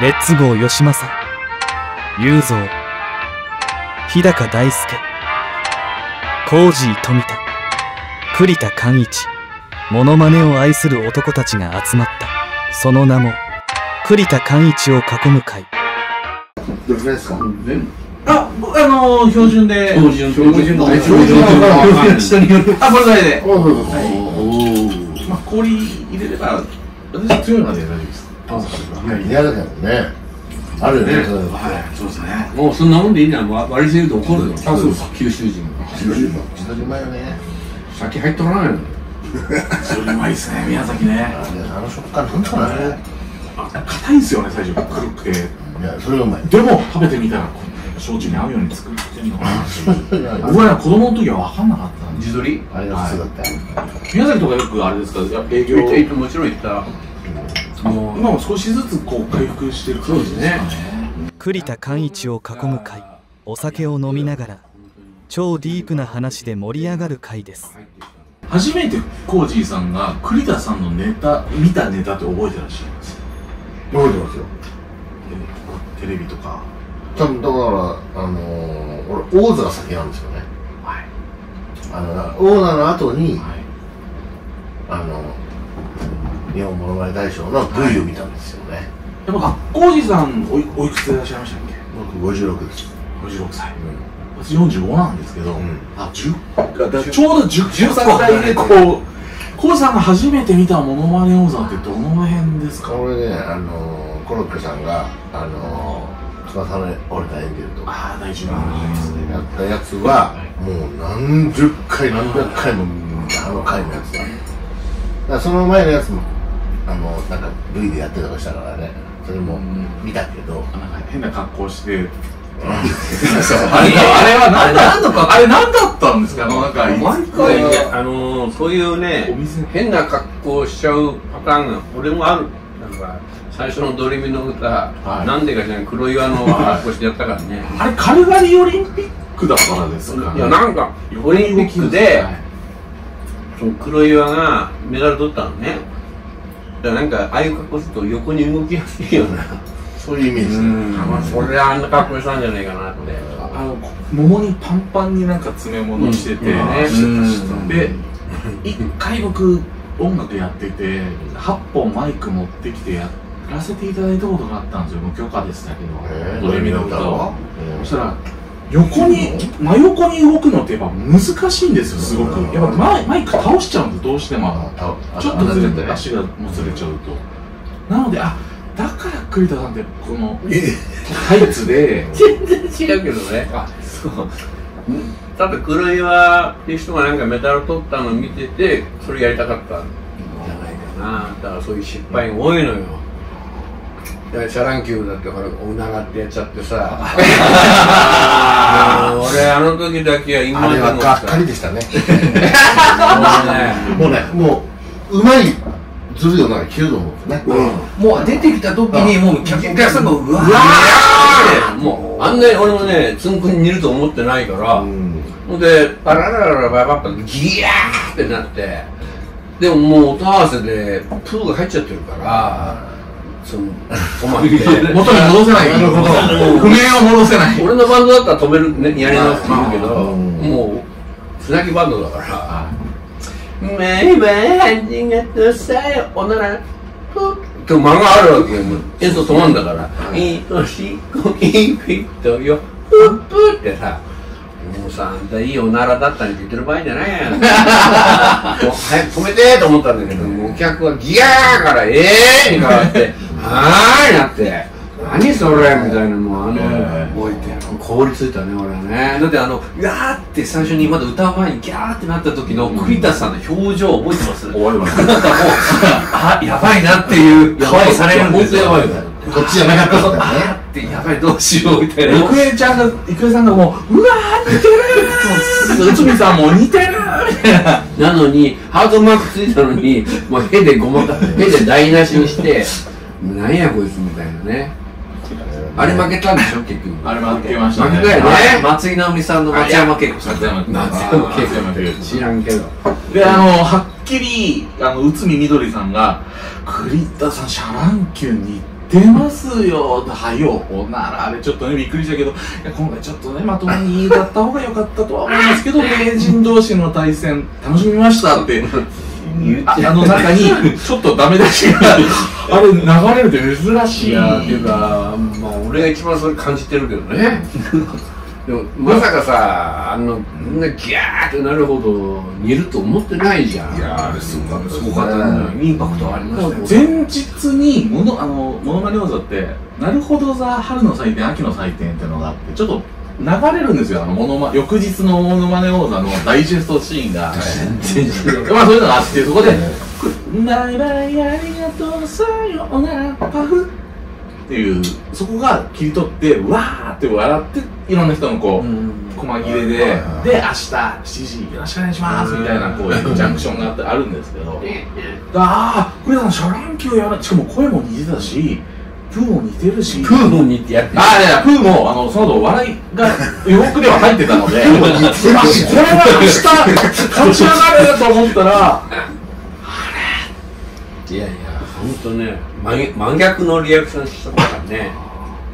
レッツゴー吉正雄三。日高大輔。コージー富田。栗田寛一。モノマネを愛する男たちが集まった。その名も栗田寛一を囲む会。どれくらいですか？あ、ぼあのー、標準で。標準。標準。の標準。の人によるあ、これぐらいで。おそうそうそうまあ、氷入れれば、私強いので大丈夫です。いだけどね。あるよねね。そういうのはい、そうですね。もうそんなもんでいいんだ割りすぎると怒るよあそうです九州人広島広島よね先入っておらないのそれうまいですね、宮崎ね。あの食感なんだろうね。あ硬いんですよね、最初。黒くて。いやそれがうまい。でも、食べてみたら、こう焼酎に合うように作ってるの。僕ら子供の時は分かんなかったんで。地鶏あれが普通だった。よ宮崎とかよくあれですか、営業？行った行ったもちろん行ったもう今も少しずつこう回復してる感じですかね。栗田寛一を囲む会お酒を飲みながら超ディープな話で盛り上がる会です。初めてコージーさんが栗田さんのネタ見たネタって覚えてらっしゃいます？覚えてますよ。テレビとか。多分だからあのー、俺大津が先なんですよね。はい。あのオーナーの後にはい。あの日本物まね大賞の V を見たんですよね、やっぱコージーさんおいおいくつでいらっしゃいましたっけ？僕56です、56歳。う私45なんですけど、ん。あ10だからちょうど10 13歳。でこうコージーさんが初めて見たモノマネ王座ってどの辺ですか？これねあのー、コロッケさんがあのー、翼の折れたエンジェルとか。ああ大事な話ですね。やったやつはもう何十回何百回もあの回のやつだ。だその前のやつもあのなんか V でやってたとしたからねそれも見たけど。なんか変な格好して。そうあれあれは何だった？のあれ何だったんですか？なんか毎回。あのーそういうね変な格好しちゃうパターンが俺もある。なんか最初のドレミの歌、はい。なんでかじゃない黒岩の格好してやったからね。あれカルガリーオリンピックだからですか？いやなんかオリンピックではい。その黒岩がメダル取ったのねだからなんかああいう格好すると横に動きやすいような そういうイメージ。ですねうん俺あんな格好したんじゃないかなって。あのももにパンパンになんか詰め物してて、うん。で一回僕音楽やってて8本マイク持ってきてやらせていただいたことがあったんですよ。無許可でしたけど、えー。ドレミの歌を。うんそしたら横に真横に動くのってやっぱ難しいんですよすごく。うん。やっぱマイマイク倒しちゃうんですどうしても。ちょっとずれてあ足がもつれちゃうとなのであだから栗田さんってこのタイツで全然違うけどねあそう多分黒岩っていう人がなんかメダル取ったのを見ててそれやりたかったんじゃないかなだからそういう失敗が多いのよシャ乱Q だってほらおならってやっちゃってさ。俺あの時だけは今あれでもはがっかりでしたね。もうねもうねもううまいずるいよな切ると思うんですね。もう出てきた時にもう客さんがうわーもうあんなに俺もねつんくんに似ると思ってないから、で、パララララババッとギヤーってなって、でももう音合わせでプーが入っちゃってるから、その、止まって。元に戻せないなるほど譜面を戻せない俺のバンドだったら止める、ね、やり直すって言うけど、うんもう、つなぎバンドだから、毎晩8月さよなら、プーって間があるわけよ。もう演奏止まんだから、いい年こいいフィットよ、プープーってさ、もうさ、あんたいいおならだったにって言ってる場合じゃないやん。もう早く止めてと思ったんだけど、もうお客はギヤーからええーに変わって、はーいなって、何それみたいな、もうあの、置い。て凍りついたね、俺はね。だってあのうわーって最初にまだ歌う前にギャーってなった時の栗田さんの表情覚えてます？終わりましなんかもうあやばいなっていう顔されるんですよ。本当やばいよ。こっちじゃなかったですからね。っ てやばいどうしようみたいな。郁恵ちゃんが郁恵さんがもううわー似てる内海さんも似てるななのに、ハートマークついたのに、もうへでごまか、へで台無しにして、なんやこいつみたいなね。あれ負けたんでしょ、結局。あれ負けましたね負けたよね。松井直美さんの松山恵子さん松山恵子知らんけど。であのはっきりあの内海みどりさんが栗田さんシャランキューに行っってますよはよほんならあれちょっとねびっくりしたけどいや今回ちょっとねまともに歌った方が良かったとは思いますけど名人同士の対戦楽しみましたってああの中に ちょっとダメ出しが あれ流れるって珍しいいやっていうかまあ俺が一番それ感じてるけどね。でもまさかさあのみんなギャーってなるほど似ると思ってないじゃん。いやーあれすごかったすごかったね。インパクトありましたよ。前日にものあのモノマネ王座ってなるほど座春の祭典秋の祭典っていうのがあってちょっと流れるんですよあのモノマ翌日のモノマネ王座のダイジェストシーンが。まあそういうのがあってそこで「バイバイありがとうさようならパフ」っていうそこが切り取ってわーって笑っていろんな人のこう細切れで、で、明日7時よろしくお願いしますみたいなこういうジャンクションがあってあるんですけど、ああ、栗田さん、シャ乱Q やら、しかも声も似てたし、プーも似てるし、プーも似てやってる。ああ、いやいや、プーも、あの、その後、笑いが予告では入ってたので、これは明日、勝ち上がれると思ったら、いやいや本当ね真逆真逆のリアクションしたからね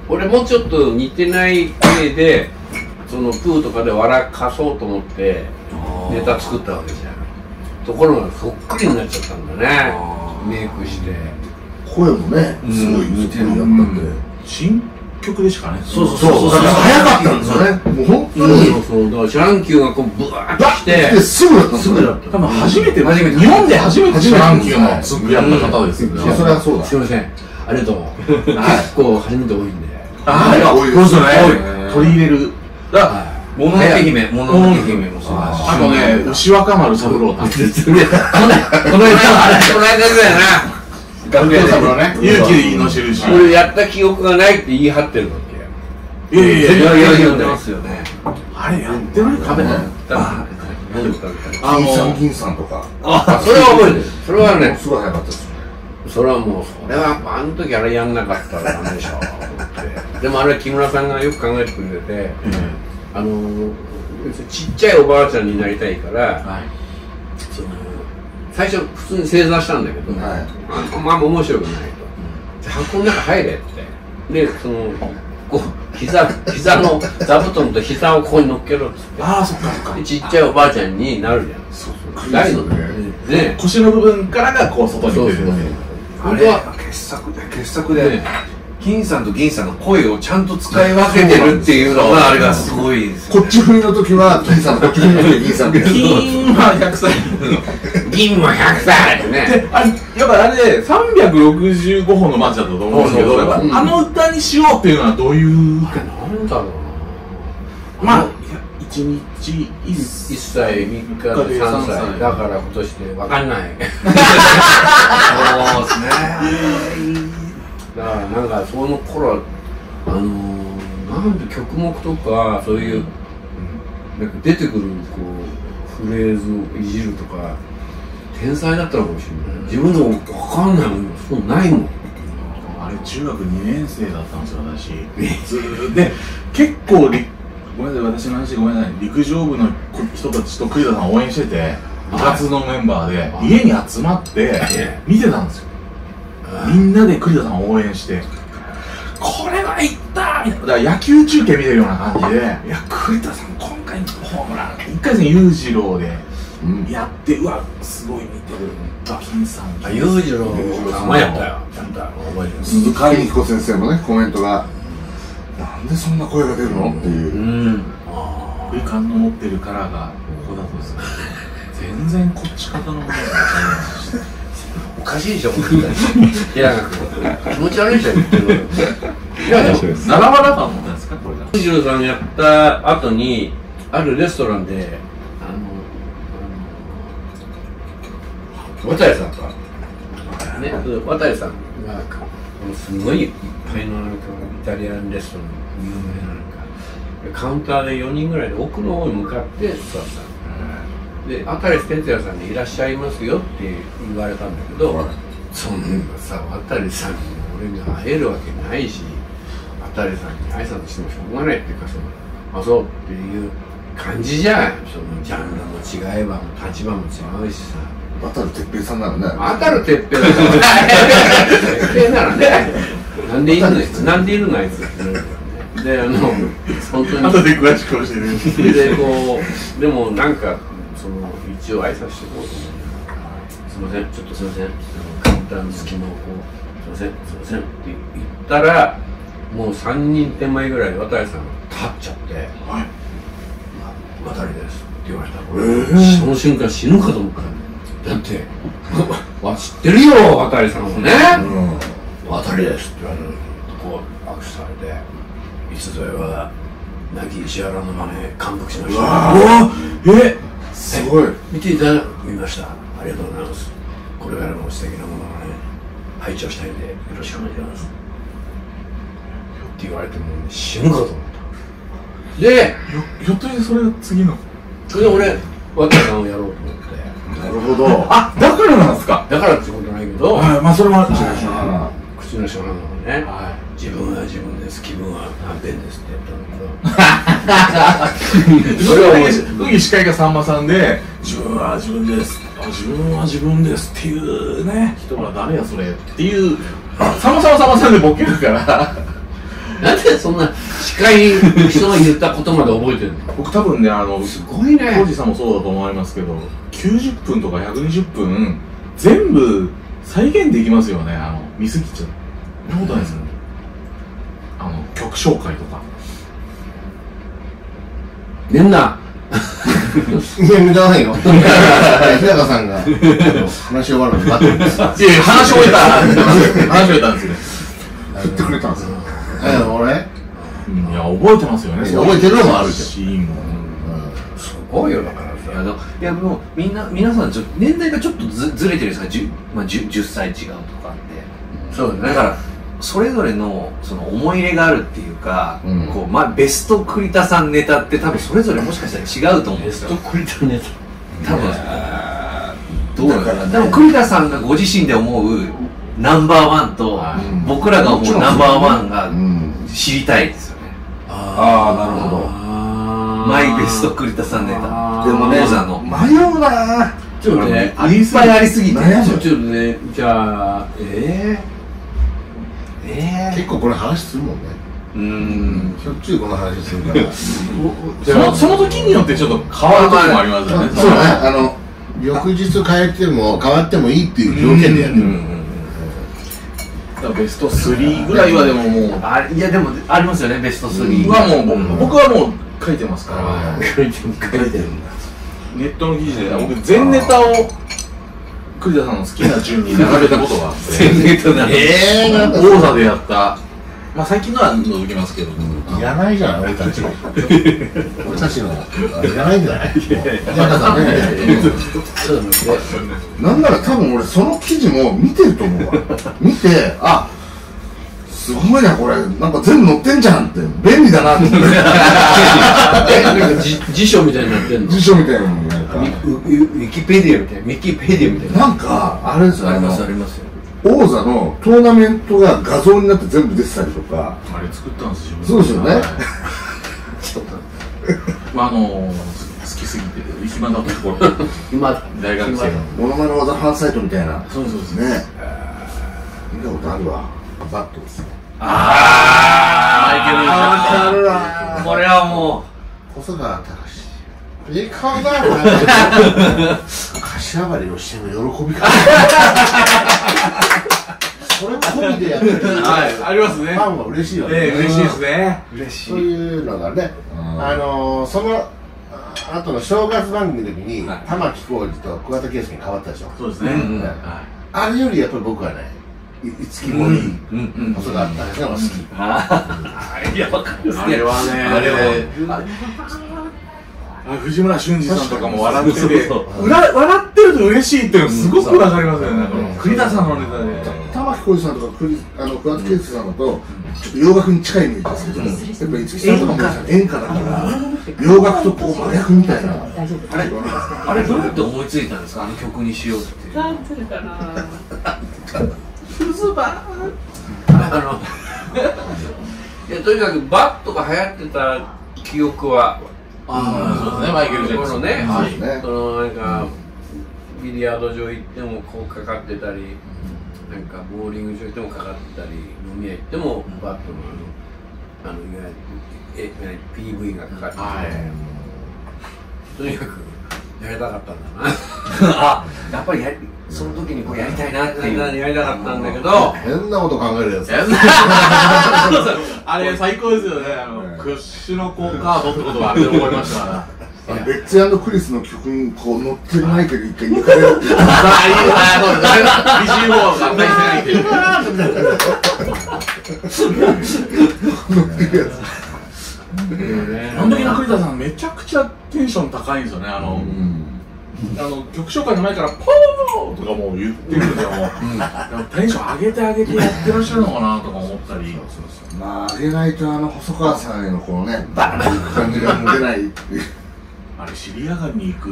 俺もうちょっと似てない体でそのプーとかで笑かそうと思ってネタ作ったわけじゃん。ところがそっくりになっちゃったんだね。メイクして声もねすごい似てるやったんで。新曲でしかね、そうそうそう。だから早かったんですよね。もう本当そう。に。そうそう。だからシャ乱Qがこうブワーッと来て。ですぐだったんですよね多分初めて、初めて、日本で初めてシャ乱Qのつんくやった方ですよね。それはそうだ。すいません。ありがとう。結構初めて多いんで。ああ、いや、多いですそうですよね。ね。取り入れる。だもののけ姫、もののけ姫もそうだし。あとね、牛若丸三郎さん。いこの間この間この間ぐらいな楽屋で勇気の印。俺やった記憶がないって言い張ってるわけ。いやいやいや、いやいやいや。やってますよね。あれやってない？食べない。あ何食べた。あ銀さんの、銀さんとか。あそれは覚えてる。それはね。すごい早かったです。それはもうそれはあの時あれやんなかったらダメでしょって。でもあれ木村さんがよく考えてくれててあのちっちゃいおばあちゃんになりたいからはい。その最初普通に正座したんだけど、はい。あまあ面白くないと、で箱の中入れって。でそのこう膝膝の座布団と膝をここに乗っけろっつって。ああ、そっかそっか。で。ちっちゃいおばあちゃんになるじゃん。そうそう大のね。ね。腰の部分からがこう外に出る。あれは。傑作で、傑作で、金さんと銀さんの声をちゃんと使い分けてるっていうのが、あれがすごいですよね。こっち振りの時は銀さんこっち振りの時は銀さんです金は100歳。銀も100歳ってね。で、あれ、やっぱあれで365本のマッチだったと思うんですけど、やっぱあの歌にしようっていうのはどういう、あれなんだろうなまあ、一日一1歳3日で3歳だから今年で分かんない。そうですね。だからなんかその頃はあのー、なんで曲目とかそういう、なんか出てくるこうフレーズをいじるとか天才だったのかもしれない。自分でも分かんないもんそうないもん。あれ中学2年生だったんですよ私。で結構りごめんなさい私の話ごめんなさい。陸上部の人たちと栗田さんを応援してて部活のメンバーで家に集まって見てたんですよ。みんなで栗田さんを応援してこれはいったみたいな。だから野球中継見てるような感じでいや栗田さん今回ホームラン1回戦裕次郎でうんやってうわすごい見てる。あ金さんあ裕次郎の名前やったよ。やった覚えてます鈴鹿美彦先生のねコメントがなんでそんな声が出るの？っていう。うん。空間の持ってるカラーがここだとです。ね全然こっち方の方がおかしいでしょ。平賀君気持ち悪いじゃん。言ってるのいやでも7番だと思ったんですか？これが裕次郎さんやった後にあるレストランであのあの渡さんか。ね渡さんが。すごいいっぱいのなんかイタリアンレストラン有名ななんか。カウンターで4人ぐらいで奥の方に向かって座ったので渡哲也さんに「いらっしゃいますよ」って言われたんだけど、はいそんなさ渡さんに俺が会えるわけないし渡さんに挨拶してもしょうがないっていうかそのあそうっていう感じじゃん。そのジャンルも違えば立場も違うしさ渡る哲平さんならね。渡るてっぺん。だからてっぺんならねなんでいるのなんでいるのあいつ。であの本当に。後で詳しく教えてでこうでもなんかその一応挨拶していこうと思って。すいませんちょっとすいません。カウンターの隙間をこうすいませんすいませんって言ったらもう3人手前ぐらい渡さんが立っちゃって「はい。渡です」って言われた。ら俺、その瞬間死ぬかと思っただって わ知ってるよ渡さんもね、渡ですって言われるこう握手されていつぞやは亡き石原の真似感服しました。わえ？すごい見ていただきました。ありがとうございます。これからも素敵なものをね拝聴したいんでよろしくお願いします。って言われても死ぬかと思った。でひょっとしてそれが次の？それで俺渡さんをやろうと思ってなるほど。あだからなんですか？だからってことないけど。はいまあそれもある口の人なのね、自分は自分です気分ははんぺんですってやったんだけどそれは面白い。麦司会がさんまさんで自分は自分です。あ自分は自分ですっていうね。人は誰やそれっていう。さんまさんはさんまさんでボケるから。なんでそんな司会の人が言ったことまで覚えてるの？僕多分ねあのすごいね。浩二さんもそうだと思いますけど90分とか120分全部再現できますよねあの見すぎちゃう。なことないですよね。あの曲紹介とか。ねんな。いや、ないよ。日高さんが、話終わるのに待ってるんです。いやいや話し終えた。話し終えたんですよ。振ってくれたんですよ。え、俺？いや覚えてますよね覚えてるのもあるけど。シーンも。すごいよ、だからいやあのいやもうみんな皆さんちょ年代がちょっとずずれてるんですか 10,、まあ、10, 10歳違うとかって。そうだね。だからそれぞれのその思い入れがあるっていうか、うん。こうまあ、ベスト栗田さんネタって多分それぞれもしかしたら違うと思うんですよ。クリタネ多分。どうだからでも栗田さんがご自身で思うナンバーワンと、うん僕らが思うナンバーワンがうん。知りたいですよね、ああ、なるほど。マイベスト栗田さんネタでもね迷うな。ちょっとね、いっぱいありすぎて。ちょちょっとね、じゃあ、ええ結構これ話するもんね。ー、うん。しょっちゅうこの話するから。そのその時によってちょっと変わるとこもありますよね。そうね、あの、翌日変えても、変わってもいいっていう条件でやってる。ベスト3ぐらいはでももう。あいやでもありますよねベスト3はもう僕僕はもう書いてますから。書い。てる、書いてるんだ。ネットの記事で僕全ネタを栗田さんの好きな順に並べたことがあって。ネタなのええなんか。王座でやったまあ最近のは除きますけどいらないじゃん、俺たちの。俺たちの、いらないんじゃない？なんかさねそうだね。なんなら多分俺その記事も見てると思うわ。見て、あ、すごいなこれ、なんか全部載ってんじゃんって、便利だなって。え、なんかじ辞書みたいになってんの？辞書みたいなのになんか。ウィキペディアみたいな、ウィキペディアみたいな。なんか、あれですよ、あります、ありますよ。王座のトーナメントが画像になって全部出てたりとか、あれ作ったんですよ。そうですよね。はい。まああの好きすぎて暇なところ。今、大学生の。モノマネ技ファンサイトみたいな。そうそうそうね。見たことあるわ。バットですね。あー。マイケルあるわ。これはも細川隆史。いい顔だよ、柏張のしての喜び方。それも込みでやってる。はいありますね。ファンは嬉しいよね。ええ嬉しいですね。嬉しそういうのがね、あのー、そのあ後の正月番組の時に、はい。玉置浩二と桑田佳祐に変わったでしょ。そうですね、うん。うん。はい。あれよりやっぱり僕はね、い五木もいい、うんうん細川隆史の方が好き。あー。いやわかるあれはね。あれは。あ藤村俊二さんとかも笑ってて。そうそう裏笑ってると嬉しいっていうのすごくわかりますよね、栗田さんのネタで、玉置浩二さんとか栗あの桑田佳祐さんだと、ちょっと洋楽に近いイメージですけど、やっぱり五木さんとかも演歌だから、洋楽とこう真逆みたいな。あれあれどうやって思いついたんですか？あの曲にしようって。なんていうかな。あの、いや、とにかくバットが流行ってた記憶は、あそうですねマイケル・ジャクソンこのね、はい。ねそのなんか、ビリヤード場行ってもこうかかってたり、なんかボーリング場行ってもかかったり飲み屋行ってもバットのあのあのいわゆる PV がかかって、はい。とにかくやりたかったんだな。あやっぱりやりその時にこうやりたいなっていう。やりたかったんだけど。変なこと考えるやつ。あれ最高ですよね。あのクッシュの効果ードってことがあれで思いましたからレッツクリスの曲にこう乗ってるマイケル一回抜かれるっていう。ああいいあそうですねう乗ってるやつあの時の栗田さんめちゃくちゃテンション高いんですよね。あの、あの曲紹介の前から「ポー!」とかもう言ってるんですよ、もうでもテンション上げて上げてやってらっしゃるのかなとか思ったり。まあ上げないとあの細川さんへのこのねバーンって感じが出ないっていうあれシリアガンに行く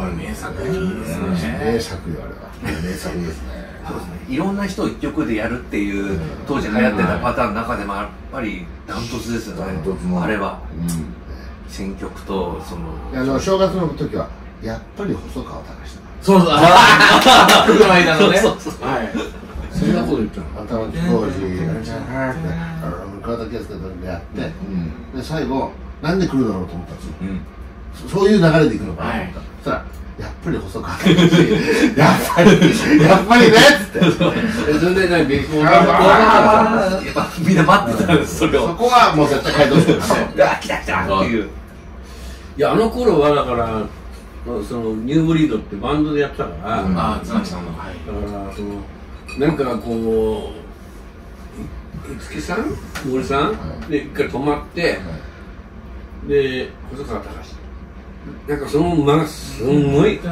あれ名作的です名ね作よあれは。名作ですね。そうですね。いろんな人を一曲でやるっていう当時流行ってたパターンの中でもやっぱりダントツですよね。ダントツの。あれは。うん。選曲とそのあの正月の時はやっぱり細川隆だそうそう。あ曲の間のね。そうそうはい。そんなこと言ったの頭の当時。桑田佳祐とやってで最後なんで来るだろうと思ったんですよ。うんそそういう流れでいくのかな。と思った、そしたらやっぱり細川隆やっぱりやっぱりねっつって。えそれで何ビッグボーあやっぱみんな待ってたんですそれそをこはもう絶対回答してるんですよあ来た来たっていう。いやあの頃はだからそのニューブリードってバンドでやってたから、だかあ綱木さんの。はい。らそのなんかこうい五木さん？森さん、で一回泊まって、で細川隆なんかその間がすんごいこ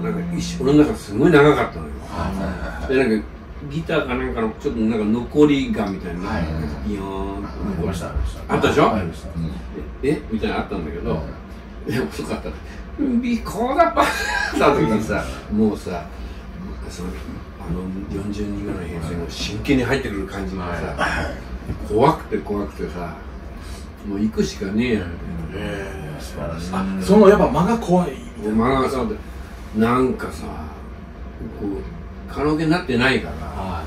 うなんか一緒俺の中ですごい長かったのよ、でなんかギターかなんかのちょっとなんか残りがみたいな、はいビヨーンとありました。あったでしょ？ありましたえ？みたいなのあったんだけど、でも遅かった。ビコーダパーった。時 にさもうさそのあの40人ぐらいの編成が真剣に入ってくる感じがさ、怖くて怖くてさもう行くしかねえやみたいな素晴らしい。あそのやっぱ間が怖い。で真川さんってなんかさこうカラオケになってないから、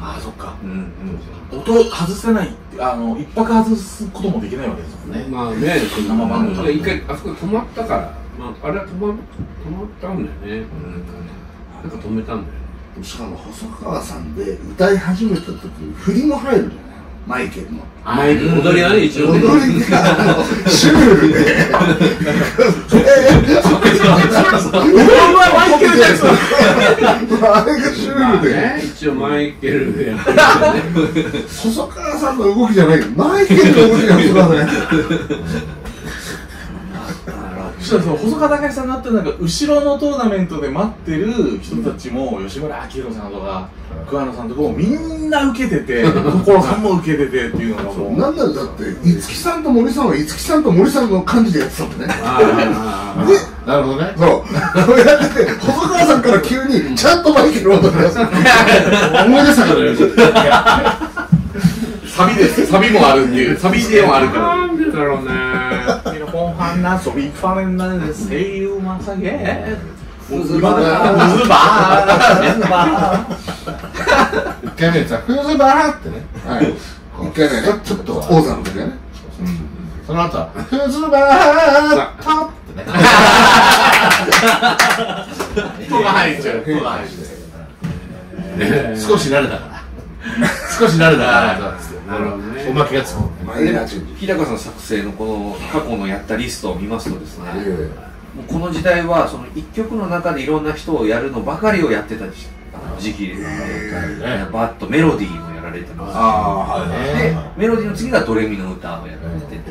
あそっか。うんうん。音外せないってあの一泊外すこともできないわけですもんね。まあね、生番組。で一回あそこで止まったから、まあ、あれは止ま止まったんだよね、なんか止めたんだよね。しかも細川さんで歌い始めた時に振りも入るんだよねマイケルの。マイク踊りはね一応踊ねりがあのシュールで。マイケル・ジャクソンあれがシュールでね。一応マイケルでや。ってるからね細川さんの動きじゃない。よマイケルの動きがすごいねそしたらその細川たかしさんになってるなんか後ろのトーナメントで待ってる人たちも吉村明宏さんとか桑野さんとかもみんな受けてて 所さんも受けててっていうのがもう。なんだよだって五木さんと森さんは五木さんと森さんの感じでやってたもんね。ああでなるほどね。そう。やって細川さんから急にちゃんとマイケルを踊り出す。思い出したからね。サビです。サビもあるっていう。サビでもあるから。なんでだろうね Pinahongan so big fan na say you once again ズバズバ一回目さ「フーズバー」ってね。はい。一回目ねちょっと王座の時はね。その後は「フーズバー」ってねーが入っちゃう音が入っちゃう。少し慣れたから。少し慣れたから。なるほどねおまけがつく。マイナーチェンジ。日高さん作成のこの過去のやったリストを見ますとですね、えもうこの時代はその一曲の中でいろんな人をやるのばかりをやってた時時期で、バッとメロディーもやられてますでメロディーの次がドレミの歌をやられてて、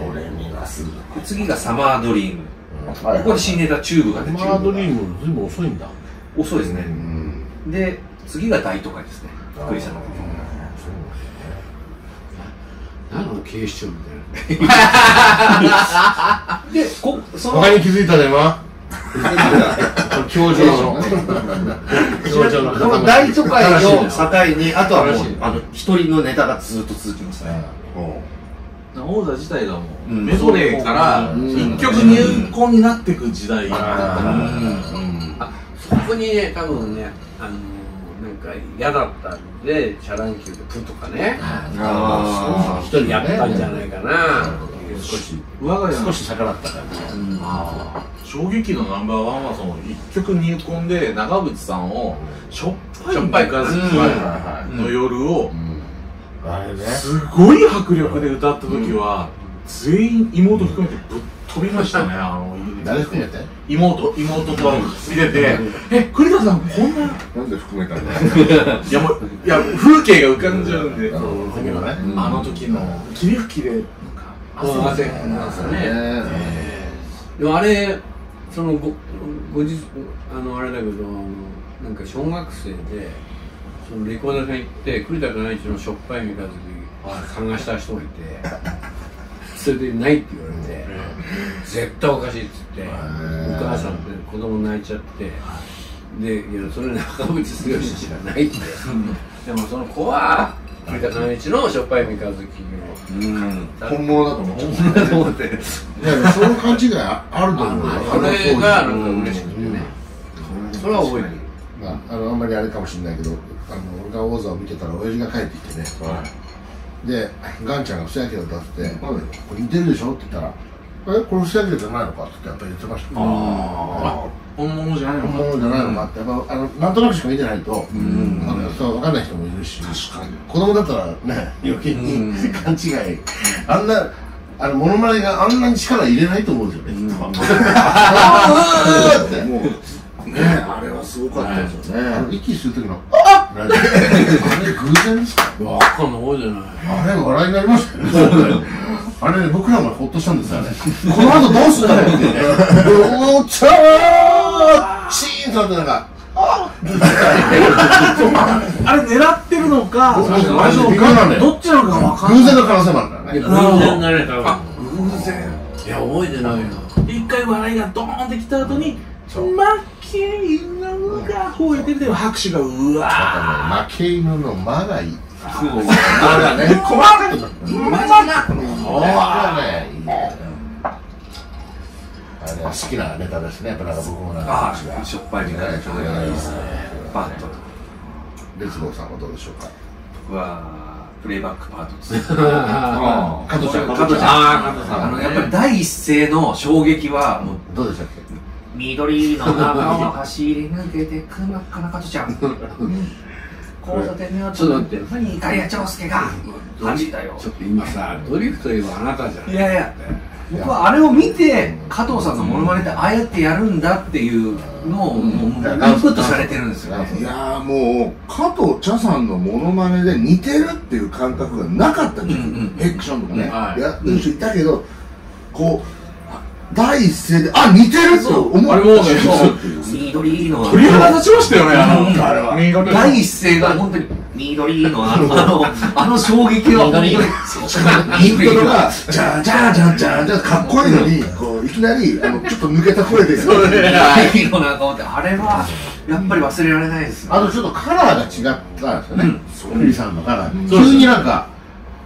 次がサマードリーム、はいここで新ネタチューブが出てマードリームずいぶん遅いんだ。遅いですね、うん。で次が大都会ですね。クリスさんの何の警視庁みたいな。でこその。他に気づいたねま教授の。教授のこの大都会の境にあとはもうあの一人のネタがずっと続きますね、王座自体がもううん。メドレーから一曲入魂になっていく時代だったから。あそこにね多分ねあのなんか嫌だったんでシャ乱Q でプとかね。ああ一人やったんじゃないかな。少し我が家の少し逆らった感じ。衝撃のナンバーワンはその一曲入魂で長渕さんをしょっぱいしょっぱい三日月はいはいはいの夜をすごい迫力で歌った時は全員妹含めてぶっ飛びましたね。あの誰含めて？妹妹と見ててえ栗田さんこんな？なんで含めたんだよいやもういや風景が浮かんじゃうんでだけど。ね。あの時の。霧吹きで。なんか汗が汗ねでもあれそのご後日あのあれだけどあのなんか小学生でそのレコーダーさん行って栗田寛一のしょっぱい三日月探した人がいて それでないって言われて絶対おかしいっつってお母さんって子供泣いちゃってでいやそれ中渕剛しかないって。でもその子は栗田寛一のしょっぱい三日月うん。本物だと思っちゃう。をだと思って。その勘違いああると思うよ。それがなんか嬉しくてね。それは覚えてる。まあ、あのあんまりあれかもしれないけどあの俺が王座を見てたら親父が帰ってきてね、でガンちゃんが「布施明だ」って言って「これ似てるでしょ?」って言ったら「えこれ布施明じゃないのか?」ってやっぱり言ってました。あ本物じゃないの本物じゃないのかって。やっぱあのなんとなくしか見てないと、あのそう分かんない人もいるし。子供だったらね余計に勘違い。あんなあのモノマネがあんなに力入れないと思うんですよね、きっと。あーってもうねあれはすごかったですよね、あの息する時の「あっ! 」あれ偶然ですか？わかんない覚えてない。あれ笑いになりましたよね。あれね、僕らもほっとしたんですよね。この後どうすんだろうってね。おーちゃーチーンとなってなんか、ああれ狙ってるのかどっちなのか分かんない。偶然の可能性もあるからね。偶然だね多分偶然いや覚えてないよ一回笑いがドーンってきた後にマッケイのが吠えてるで拍手がうわなんかね、負け犬の間がいい。そう。あれはね、困る。間がこの間がね、いいね。あれは好きなネタですね。やっぱなんか僕もなんかああしょっぱいみたいなちょっといいですねバット列郎さんはどうでしょうか。僕はプレイバックパートですあ加藤ちゃん、加藤ちゃん。あー加藤さん。あのやっぱり第一声の衝撃はもうどうでしたっけ？緑の中を走り抜けてく真っ赤な加藤ちゃん交差点にはちょっと待って。何ガリア長介が。走ったよ。ちょっと今さドリフト言えばあなたじゃん。いやいや僕はあれを見て加藤さんのモノマネってああやってやるんだっていうのをもうインプットされてるんですよね。いやーもう加藤茶さんのモノマネで似てるっていう感覚がなかったんですよ、うんうん。エクションとかね、はいやってる人いたけどこうあ第一声であ似てると思あれもう。ね緑の鳥肌立ちましたよねあの。うん。あれは緑の第一声が本当に緑のあのあのあの衝撃は本当にイントロが「じゃあじゃあじゃあじゃあじゃあ」かっこいいのにこういきなりあのちょっと抜けた声で緑の中ってあれはやっぱり忘れられないですねあとちょっとカラーが違ったんですよね、クリさんのカラー、急になんか、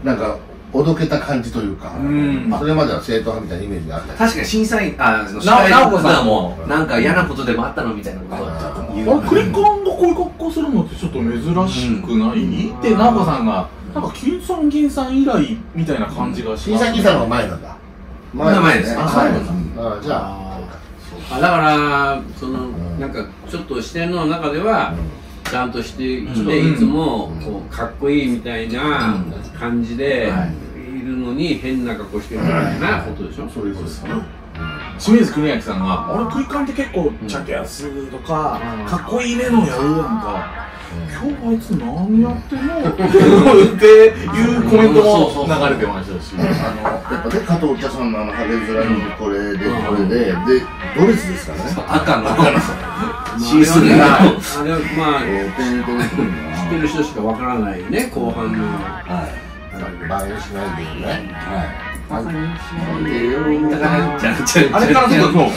なんか、おどけた感じというか、ん。それまでは正統派みたいなイメージがあった確かに審査員あの直子さん。もなんか嫌なことでもあったのみたいなことあれクリカンがこういう格好するのってちょっと珍しくない、って直子さんがなんか金さん銀さん以来みたいな感じがします新崎さんの方が前なんだ。前ですあ、そうなんだ。あじゃあ、あだからそのなんかちょっと視点の中ではちゃんとしていて、うん。いつもこうかっこいいみたいな感じでいるのに変な格好してるみたいなことでしょ、そういうことですかね。清水国明さんが「あれクリカンって結構ちゃんとやすとか、かっこいいねのやるなんか、今日あいつ何やってんの?」っていうコメントも流れてましたし。あのやっぱね加藤茶さんのあのハゲ面にこれでこれで。でドレスですからね。赤の。シースルーあれはまあ 知ってる人しかわからないね後半の。はい。バカにしないでね。はいバカにしないでよあれからちょっともう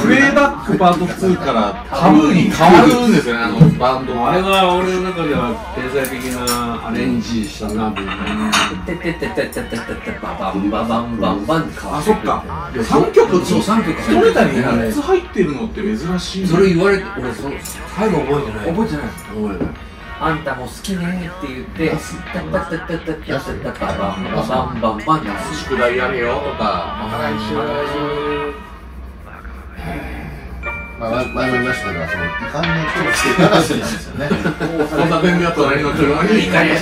プレイバックパート2からタブーに変わるんですよねあのバンドあれは俺の中では天才的なアレンジしたなってててててててててババンババンバンバンって変わってあそっか3曲そう三曲一ネタに8つ入ってるのって珍しいそれ言われて俺最後覚えてない覚えてない覚えてないあんたも好きねって言ってタッタッタッタッタッタッタッタババンババンバンバン。って宿題やれよとかまあ、前も言い。ましたけど、そんね人がしてたら好きなんですよね。こんな点でやったら隣の人がい。い。かね